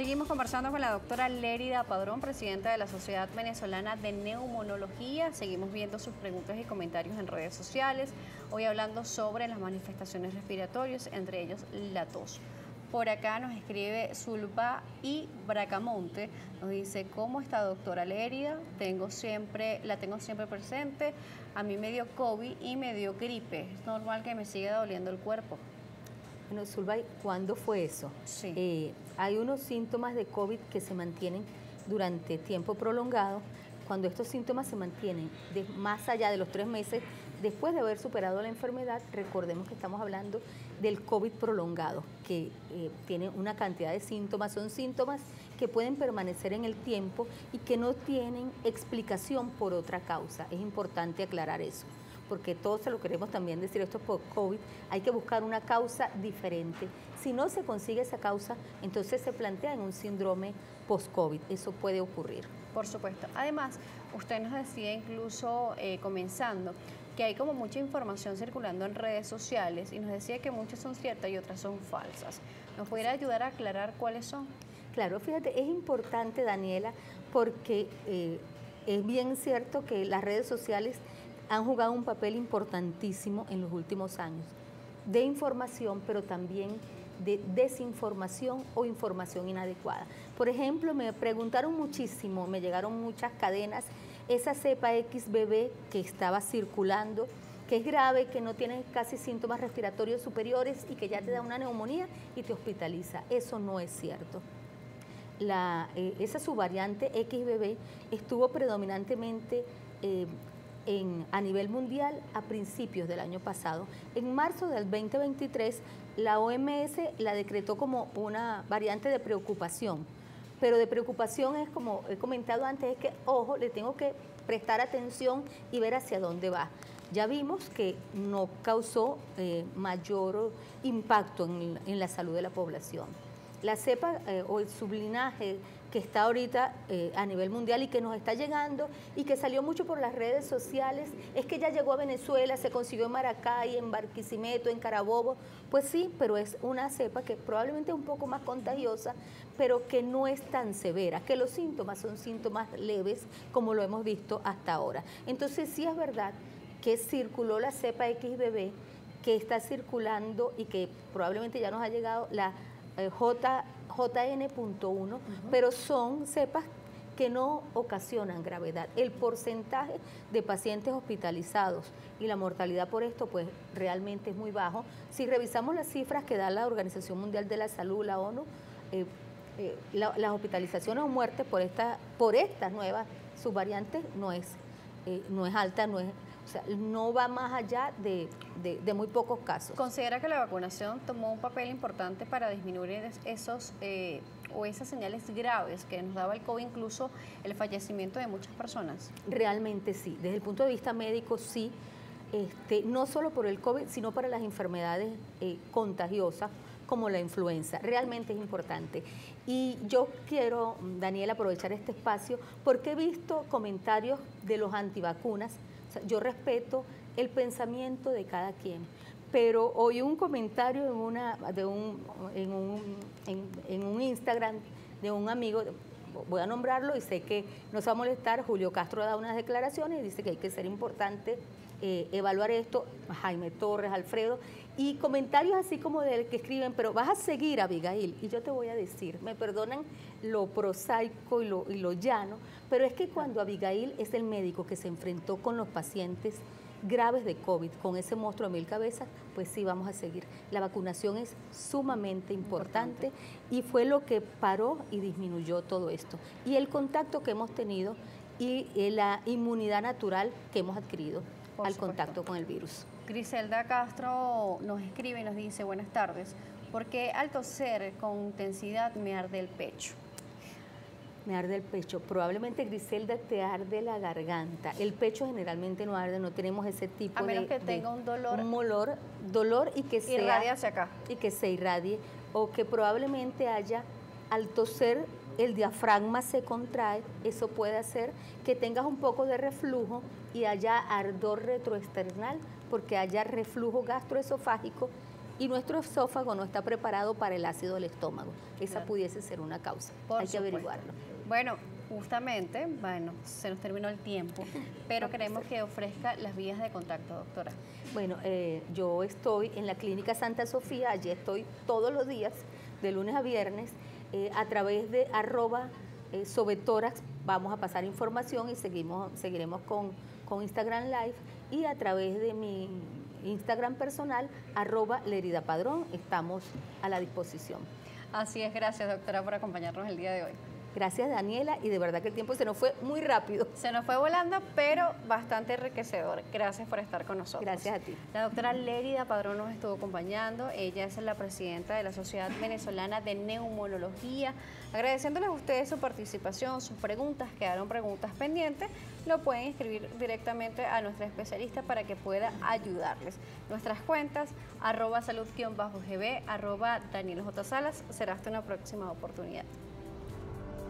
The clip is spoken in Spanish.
Seguimos conversando con la doctora Lérida Padrón, presidenta de la Sociedad Venezolana de Neumonología. Seguimos viendo sus preguntas y comentarios en redes sociales. Hoy hablando sobre las manifestaciones respiratorias, entre ellos la tos. Por acá nos escribe Zulba y Bracamonte. Nos dice, ¿cómo está doctora Lérida? Tengo siempre, la tengo siempre presente. A mí me dio COVID y me dio gripe. Es normal que me siga doliendo el cuerpo. Bueno, Zulba, ¿cuándo fue eso? Sí. Eh, hay unos síntomas de COVID que se mantienen durante tiempo prolongado. Cuando estos síntomas se mantienen de, más allá de los tres meses, después de haber superado la enfermedad, recordemos que estamos hablando del COVID prolongado, que eh, tiene una cantidad de síntomas, son síntomas que pueden permanecer en el tiempo y que no tienen explicación por otra causa. Es importante aclarar eso porque todos se lo queremos también decir, esto es por COVID, hay que buscar una causa diferente. Si no se consigue esa causa, entonces se plantea en un síndrome post-COVID. Eso puede ocurrir. Por supuesto. Además, usted nos decía incluso eh, comenzando que hay como mucha información circulando en redes sociales y nos decía que muchas son ciertas y otras son falsas. ¿Nos pudiera ayudar a aclarar cuáles son? Claro, fíjate, es importante, Daniela, porque eh, es bien cierto que las redes sociales han jugado un papel importantísimo en los últimos años, de información, pero también de desinformación o información inadecuada. Por ejemplo, me preguntaron muchísimo, me llegaron muchas cadenas, esa cepa XBB que estaba circulando, que es grave, que no tiene casi síntomas respiratorios superiores y que ya te da una neumonía y te hospitaliza. Eso no es cierto. Eh, esa subvariante XBB estuvo predominantemente eh, a nivel mundial a principios del año pasado. En marzo del 2023, la OMS la decretó como una variante de preocupación. Pero de preocupación es, como he comentado antes, es que, ojo, le tengo que prestar atención y ver hacia dónde va. Ya vimos que no causó eh, mayor impacto en la salud de la población la cepa eh, o el sublinaje que está ahorita eh, a nivel mundial y que nos está llegando y que salió mucho por las redes sociales, es que ya llegó a Venezuela, se consiguió en Maracay, en Barquisimeto, en Carabobo. Pues sí, pero es una cepa que probablemente es un poco más contagiosa, pero que no es tan severa, que los síntomas son síntomas leves como lo hemos visto hasta ahora. Entonces sí es verdad que circuló la cepa XBB, que está circulando y que probablemente ya nos ha llegado la eh, JN.1, pero son cepas que no ocasionan gravedad. El porcentaje de pacientes hospitalizados y la mortalidad por esto, pues realmente es muy bajo. Si revisamos las cifras que da la Organización Mundial de la Salud, la ONU, eh, eh, las hospitalizaciones o muertes por, esta, por estas nuevas subvariantes no es, no es alta, no es o sea, no va más allá de, muy pocos casos. ¿Considera que la vacunación tomó un papel importante para disminuir esos eh, o esas señales graves que nos daba el COVID, incluso el fallecimiento de muchas personas? Realmente sí. Desde el punto de vista médico, sí. Este, no solo por el COVID, sino para las enfermedades eh, contagiosas como la influenza. Realmente es importante. Y yo quiero, Daniel, aprovechar este espacio porque he visto comentarios de los antivacunas yo respeto el pensamiento de cada quien, pero oí un comentario en, una, de un, en, un, en, un Instagram de un amigo, voy a nombrarlo y sé que nos va a molestar, Julio Castro da unas declaraciones y dice que hay que ser importante eh, evaluar esto, Jaime Torres, Alfredo, y comentarios así como del que escriben, pero vas a seguir Abigail, y yo te voy a decir, me perdonan lo prosaico y lo, y lo llano, pero es que cuando Abigail es el médico que se enfrentó con los pacientes graves de COVID, con ese monstruo de mil cabezas, pues sí, vamos a seguir. La vacunación es sumamente importante, y fue lo que paró y disminuyó todo esto. Y el contacto que hemos tenido y eh, la inmunidad natural que hemos adquirido al contacto con el virus. Griselda Castro nos escribe y nos dice, buenas tardes, porque al toser con intensidad me arde el pecho. Me arde el pecho. Probablemente Griselda te arde la garganta. El pecho generalmente no arde, no tenemos ese tipo de... A menos que tenga un dolor. Un dolor, dolor y que se Irradia hacia acá. Y que se irradie. O que probablemente haya, al toser, el diafragma se contrae, eso puede hacer que tengas un poco de reflujo y haya ardor retroesternal, porque haya reflujo gastroesofágico y nuestro esófago no está preparado para el ácido del estómago. Esa pudiese ser una causa. Hay que averiguarlo. Bueno, justamente, bueno, se nos terminó el tiempo, pero queremos que ofrezca las vías de contacto, doctora. Bueno, eh, yo estoy en la Clínica Santa Sofía, allí estoy todos los días, de lunes a viernes, eh, a través de arroba eh, vamos a pasar información y seguimos, seguiremos con, con Instagram Live y a través de mi Instagram personal, arroba Lerida Padrón, estamos a la disposición. Así es, gracias doctora por acompañarnos el día de hoy. Gracias Daniela y de verdad que el tiempo se nos fue muy rápido. Se nos fue volando, pero bastante enriquecedor. Gracias por estar con nosotros. Gracias a ti. La doctora Lérida Padrón nos estuvo acompañando. Ella es la presidenta de la Sociedad Venezolana de Neumonología. Agradeciéndoles a ustedes su participación, sus preguntas, quedaron preguntas pendientes, lo pueden escribir directamente a nuestra especialista para que pueda ayudarles. Nuestras cuentas, arroba salud-gb, arroba Daniel J. Salas, será hasta una próxima oportunidad.